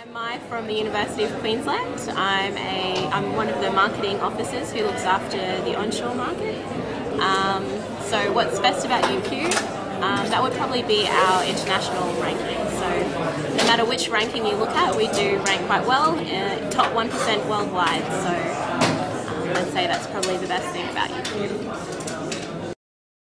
I'm Mai from the University of Queensland. I'm a I'm one of the marketing officers who looks after the onshore market. Um, so what's best about UQ? Um, that would probably be our international ranking. So no matter which ranking you look at, we do rank quite well, uh, top 1% worldwide. So um, I'd say that's probably the best thing about UQ.